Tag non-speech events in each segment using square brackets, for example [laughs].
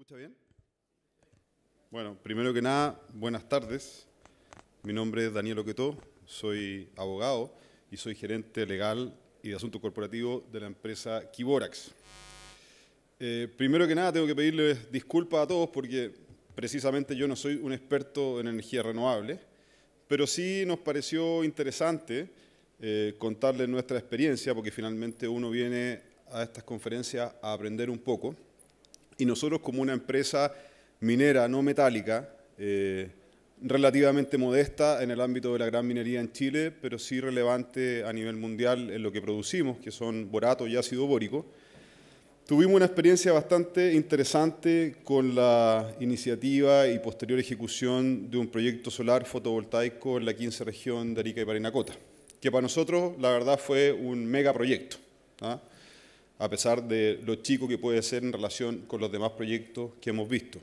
escucha bien? Bueno, primero que nada, buenas tardes. Mi nombre es Daniel Oquetó, soy abogado y soy gerente legal y de asuntos corporativos de la empresa Kiborax. Eh, primero que nada, tengo que pedirles disculpas a todos porque precisamente yo no soy un experto en energía renovable, pero sí nos pareció interesante eh, contarles nuestra experiencia porque finalmente uno viene a estas conferencias a aprender un poco y nosotros como una empresa minera no metálica, eh, relativamente modesta en el ámbito de la gran minería en Chile, pero sí relevante a nivel mundial en lo que producimos, que son borato y ácido bórico. Tuvimos una experiencia bastante interesante con la iniciativa y posterior ejecución de un proyecto solar fotovoltaico en la 15 región de Arica y Parinacota, que para nosotros la verdad fue un megaproyecto. ¿ah? A pesar de lo chico que puede ser en relación con los demás proyectos que hemos visto.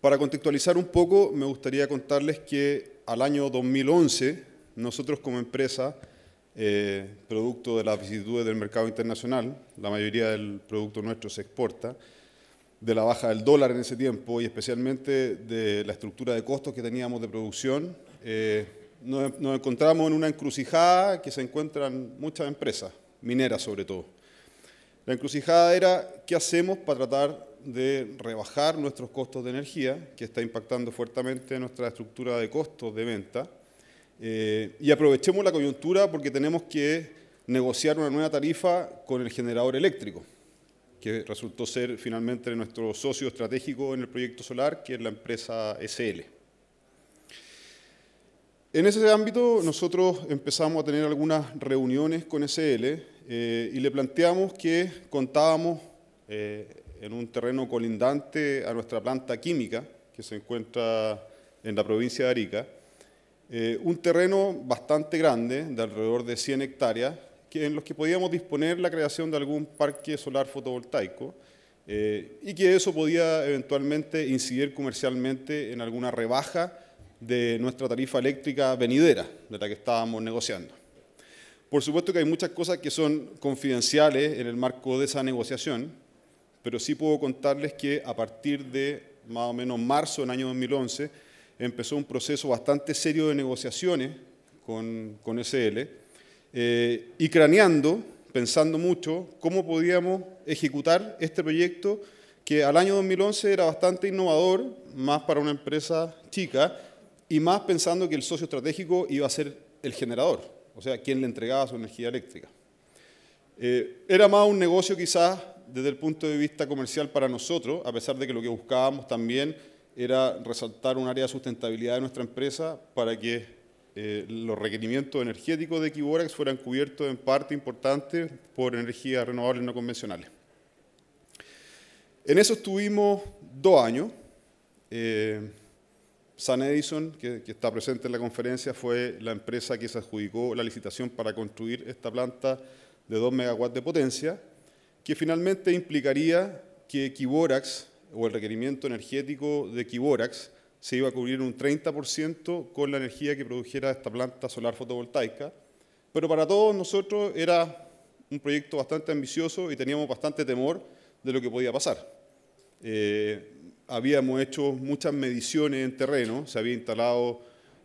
Para contextualizar un poco, me gustaría contarles que al año 2011, nosotros como empresa, eh, producto de las vicisitudes del mercado internacional, la mayoría del producto nuestro se exporta, de la baja del dólar en ese tiempo y especialmente de la estructura de costos que teníamos de producción, eh, nos, nos encontramos en una encrucijada que se encuentran muchas empresas, mineras sobre todo. La encrucijada era qué hacemos para tratar de rebajar nuestros costos de energía, que está impactando fuertemente nuestra estructura de costos de venta, eh, y aprovechemos la coyuntura porque tenemos que negociar una nueva tarifa con el generador eléctrico, que resultó ser finalmente nuestro socio estratégico en el proyecto solar, que es la empresa SL. En ese ámbito nosotros empezamos a tener algunas reuniones con SL eh, y le planteamos que contábamos eh, en un terreno colindante a nuestra planta química, que se encuentra en la provincia de Arica, eh, un terreno bastante grande, de alrededor de 100 hectáreas, en los que podíamos disponer la creación de algún parque solar fotovoltaico y que eso podía eventualmente incidir comercialmente en alguna rebaja de nuestra tarifa eléctrica venidera, de la que estábamos negociando. Por supuesto que hay muchas cosas que son confidenciales en el marco de esa negociación, pero sí puedo contarles que a partir de más o menos marzo del año 2011 empezó un proceso bastante serio de negociaciones con, con SL eh, y craneando, pensando mucho, cómo podíamos ejecutar este proyecto que al año 2011 era bastante innovador, más para una empresa chica y más pensando que el socio estratégico iba a ser el generador o sea, quién le entregaba su energía eléctrica. Eh, era más un negocio quizás desde el punto de vista comercial para nosotros, a pesar de que lo que buscábamos también era resaltar un área de sustentabilidad de nuestra empresa para que eh, los requerimientos energéticos de Equiborax fueran cubiertos en parte importante por energías renovables no convencionales. En eso estuvimos dos años. Eh, San Edison, que, está presente en la conferencia, fue la empresa que se adjudicó la licitación para construir esta planta de 2 megawatts de potencia, que finalmente implicaría que Kiborax, o el requerimiento energético de Kiborax, se iba a cubrir un 30% con la energía que produjera esta planta solar fotovoltaica. Pero para todos nosotros era un proyecto bastante ambicioso y teníamos bastante temor de lo que podía pasar. Eh, habíamos hecho muchas mediciones en terreno, se había instalado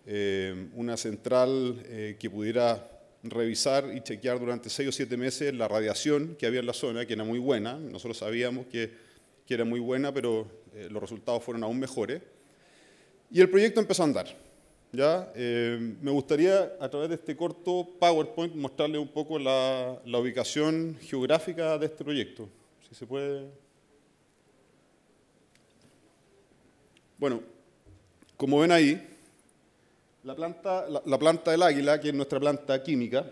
eh, una central eh, que pudiera revisar y chequear durante seis o siete meses la radiación que había en la zona, que era muy buena, nosotros sabíamos que, era muy buena, pero eh, los resultados fueron aún mejores. Y el proyecto empezó a andar. ¿ya? me gustaría, a través de este corto PowerPoint, mostrarle un poco la, la ubicación geográfica de este proyecto. Si se puede... Bueno, como ven ahí, la planta, la, planta del Águila, que es nuestra planta química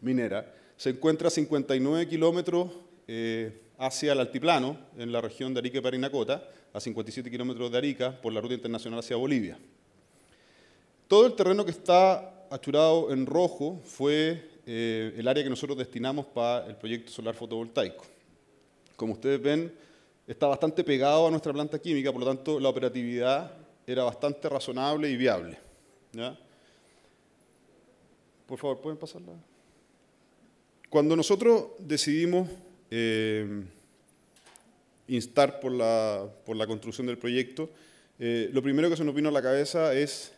minera, se encuentra a 59 kilómetros eh, hacia el altiplano, en la región de Arica y Parinacota, a 57 kilómetros de Arica, por la ruta internacional hacia Bolivia. Todo el terreno que está achurado en rojo fue eh, el área que nosotros destinamos para el proyecto solar fotovoltaico. Como ustedes ven, está bastante pegado a nuestra planta química, por lo tanto la operatividad era bastante razonable y viable. Por favor, ¿pueden pasarla? Cuando nosotros decidimos eh, instar por la, por la construcción del proyecto, eh, lo primero que se nos vino a la cabeza es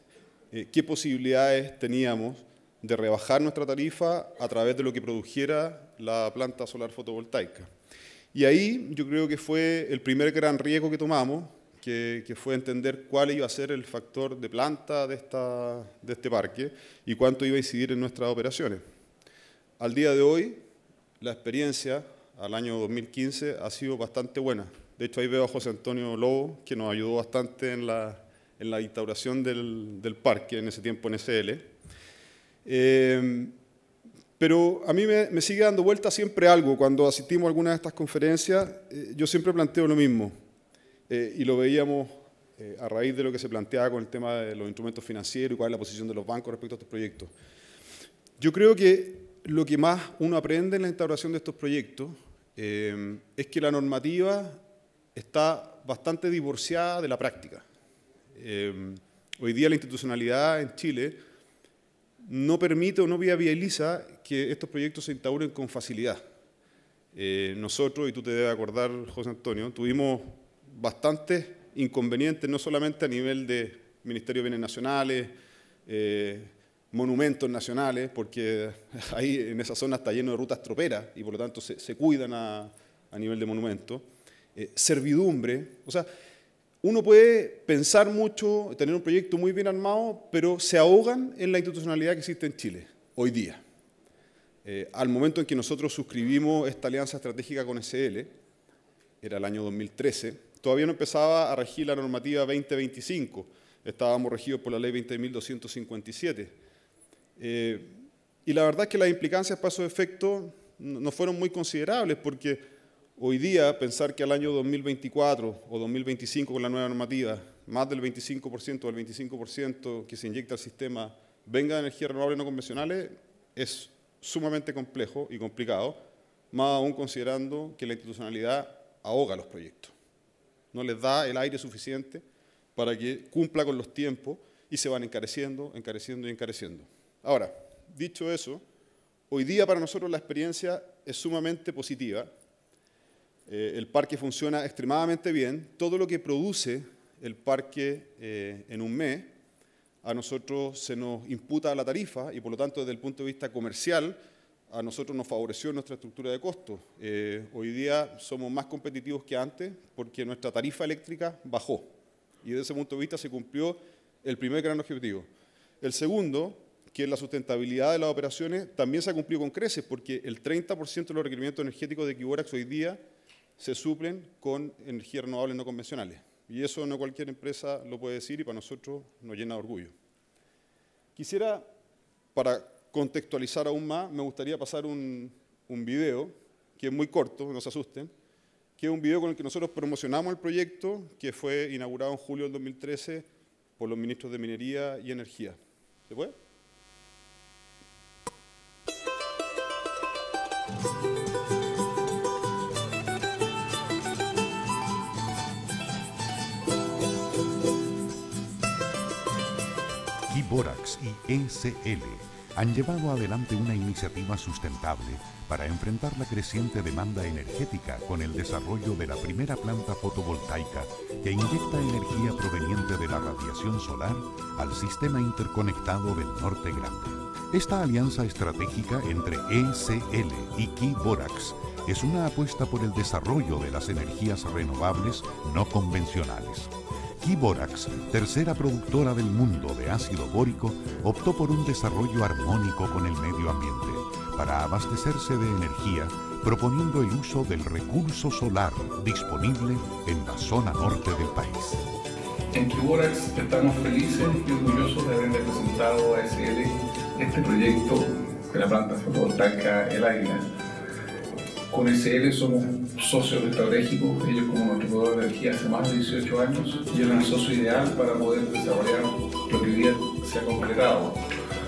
eh, qué posibilidades teníamos de rebajar nuestra tarifa a través de lo que produjera la planta solar fotovoltaica. Y ahí yo creo que fue el primer gran riesgo que tomamos, que, fue entender cuál iba a ser el factor de planta de, esta, de este parque y cuánto iba a incidir en nuestras operaciones. Al día de hoy, la experiencia al año 2015 ha sido bastante buena. De hecho, ahí veo a José Antonio Lobo, que nos ayudó bastante en la, en la instauración del, del, parque, en ese tiempo en SL. Eh, pero a mí me, sigue dando vuelta siempre algo. Cuando asistimos a alguna de estas conferencias, eh, yo siempre planteo lo mismo. Eh, y lo veíamos a raíz de lo que se planteaba con el tema de los instrumentos financieros y cuál es la posición de los bancos respecto a estos proyectos. Yo creo que lo que más uno aprende en la instauración de estos proyectos es que la normativa está bastante divorciada de la práctica. hoy día la institucionalidad en Chile no permite o no viabiliza que estos proyectos se instauren con facilidad. Eh, nosotros, y tú te debes acordar, José Antonio, tuvimos bastantes inconvenientes, no solamente a nivel de Ministerio de Bienes Nacionales, eh, monumentos nacionales, porque [laughs] ahí en esa zona está lleno de rutas troperas y por lo tanto se, cuidan a, nivel de monumentos. Eh, servidumbre, o sea, uno puede pensar mucho, tener un proyecto muy bien armado, pero se ahogan en la institucionalidad que existe en Chile hoy día. Eh, al momento en que nosotros suscribimos esta alianza estratégica con SL, era el año 2013, todavía no empezaba a regir la normativa 2025, estábamos regidos por la ley 20.257. Eh, y la verdad es que las implicancias para esos efectos no fueron muy considerables, porque Hoy día, pensar que al año 2024 o 2025 con la nueva normativa, más del 25% o el 25% que se inyecta al sistema venga de energías renovables no convencionales, es sumamente complejo y complicado, más aún considerando que la institucionalidad ahoga los proyectos. No les da el aire suficiente para que cumpla con los tiempos y se van encareciendo, encareciendo y encareciendo. Ahora, dicho eso, hoy día para nosotros la experiencia es sumamente positiva eh, el parque funciona extremadamente bien. Todo lo que produce el parque eh, en un mes, a nosotros se nos imputa la tarifa y por lo tanto desde el punto de vista comercial, a nosotros nos favoreció nuestra estructura de costos. Eh, hoy día somos más competitivos que antes porque nuestra tarifa eléctrica bajó y desde ese punto de vista se cumplió el primer gran objetivo. El segundo, que es la sustentabilidad de las operaciones, también se ha cumplido con creces porque el 30% de los requerimientos energéticos de Equiborax hoy día se suplen con energías renovables no convencionales. Y eso no cualquier empresa lo puede decir y para nosotros nos llena de orgullo. Quisiera, para contextualizar aún más, me gustaría pasar un, un video, que es muy corto, no se asusten, que es un video con el que nosotros promocionamos el proyecto, que fue inaugurado en julio del 2013 por los ministros de Minería y Energía. ¿Se puede? Borax y ECL han llevado adelante una iniciativa sustentable para enfrentar la creciente demanda energética con el desarrollo de la primera planta fotovoltaica que inyecta energía proveniente de la radiación solar al sistema interconectado del Norte Grande. Esta alianza estratégica entre ECL y Key Borax es una apuesta por el desarrollo de las energías renovables no convencionales. Kiborax, tercera productora del mundo de ácido bórico, optó por un desarrollo armónico con el medio ambiente para abastecerse de energía, proponiendo el uso del recurso solar disponible en la zona norte del país. En Kiborax estamos felices y orgullosos de haberle presentado a SL este proyecto de la planta fotovoltaica El Águila con SL somos socios estratégicos, ellos como nuestro proveedor de energía hace más de 18 años y eran el socio ideal para poder desarrollar lo que hoy día se ha concretado.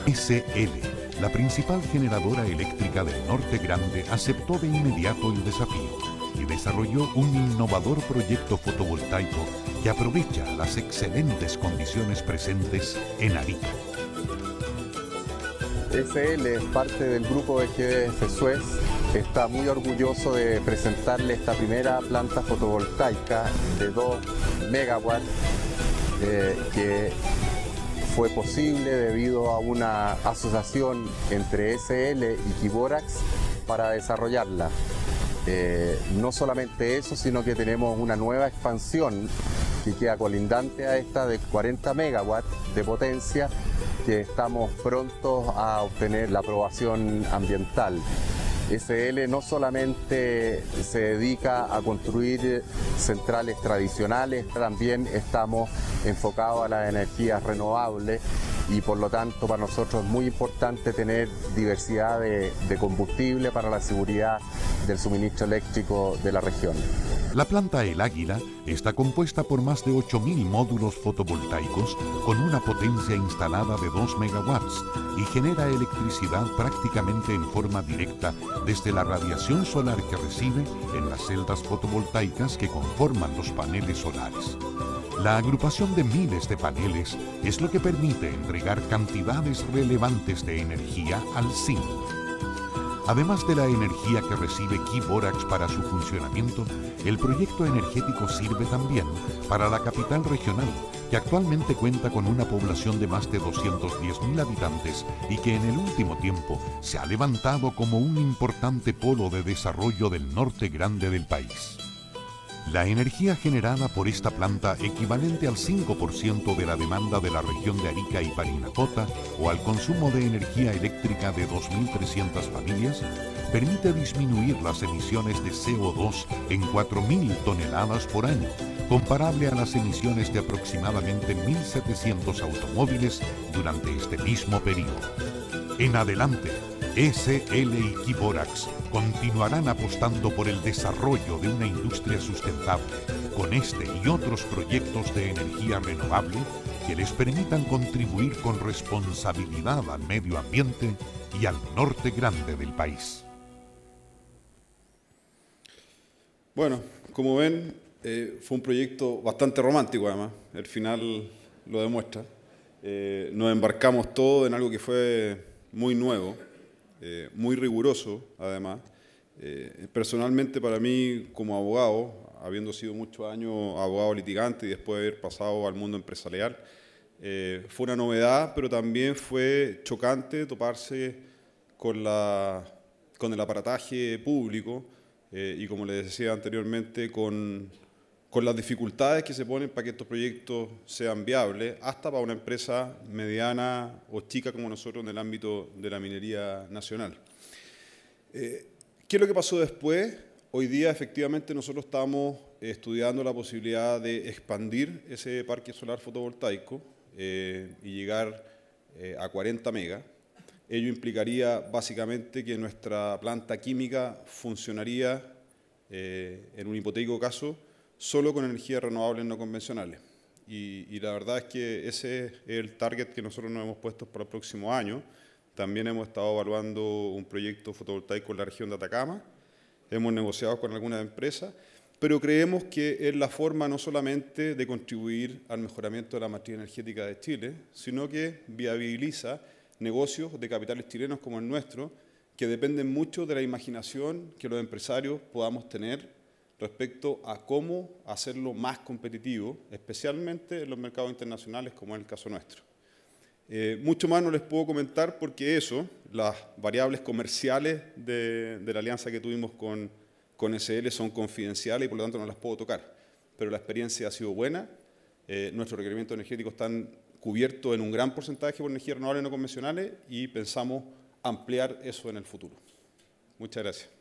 SL, la principal generadora eléctrica del Norte Grande, aceptó de inmediato el desafío y desarrolló un innovador proyecto fotovoltaico que aprovecha las excelentes condiciones presentes en Arica. SL es parte del grupo de GDF Suez está muy orgulloso de presentarle esta primera planta fotovoltaica de 2 megawatts eh, que fue posible debido a una asociación entre SL y Kiborax para desarrollarla. Eh, no solamente eso, sino que tenemos una nueva expansión que queda colindante a esta de 40 megawatts de potencia que estamos prontos a obtener la aprobación ambiental. SL no solamente se dedica a construir centrales tradicionales, también estamos enfocados a las energías renovables y por lo tanto para nosotros es muy importante tener diversidad de, combustible para la seguridad del suministro eléctrico de la región. La planta El Águila está compuesta por más de 8.000 módulos fotovoltaicos con una potencia instalada de 2 megawatts y genera electricidad prácticamente en forma directa desde la radiación solar que recibe en las celdas fotovoltaicas que conforman los paneles solares. La agrupación de miles de paneles es lo que permite entregar cantidades relevantes de energía al zinc. Además de la energía que recibe Kiborax para su funcionamiento, el proyecto energético sirve también para la capital regional, que actualmente cuenta con una población de más de 210.000 habitantes y que en el último tiempo se ha levantado como un importante polo de desarrollo del norte grande del país. La energía generada por esta planta, equivalente al 5% de la demanda de la región de Arica y Parinacota o al consumo de energía eléctrica de 2.300 familias, permite disminuir las emisiones de CO2 en 4.000 toneladas por año, comparable a las emisiones de aproximadamente 1.700 automóviles durante este mismo periodo. En adelante, SL y Kiborax continuarán apostando por el desarrollo de una industria sustentable con este y otros proyectos de energía renovable que les permitan contribuir con responsabilidad al medio ambiente y al norte grande del país. Bueno, como ven, eh, fue un proyecto bastante romántico además, el final lo demuestra. Eh, nos embarcamos todo en algo que fue muy nuevo, eh, muy riguroso además. Eh, personalmente para mí como abogado, habiendo sido muchos años abogado litigante y después de haber pasado al mundo empresarial, eh, fue una novedad, pero también fue chocante toparse con, la, con el aparataje público y como les decía anteriormente, con, con las dificultades que se ponen para que estos proyectos sean viables, hasta para una empresa mediana o chica como nosotros en el ámbito de la minería nacional. Eh, ¿Qué es lo que pasó después? Hoy día efectivamente nosotros estamos estudiando la posibilidad de expandir ese parque solar fotovoltaico eh, y llegar eh, a 40 megas. Ello implicaría básicamente que nuestra planta química funcionaría, en un hipotético caso, solo con energías renovables no convencionales. Y, la verdad es que ese es el target que nosotros nos hemos puesto para el próximo año. También hemos estado evaluando un proyecto fotovoltaico en la región de Atacama. Hemos negociado con algunas empresas, pero creemos que es la forma no solamente de contribuir al mejoramiento de la matriz energética de Chile, sino que viabiliza negocios de capitales chilenos como el nuestro, que dependen mucho de la imaginación que los empresarios podamos tener respecto a cómo hacerlo más competitivo, especialmente en los mercados internacionales, como es el caso nuestro. Eh, mucho más no les puedo comentar porque eso, las variables comerciales de, la alianza que tuvimos con, con, SL son confidenciales y por lo tanto no las puedo tocar. Pero la experiencia ha sido buena, eh, nuestros requerimientos energéticos están cubiertos en un gran porcentaje por energías renovables no convencionales y pensamos ampliar eso en el futuro. Muchas gracias.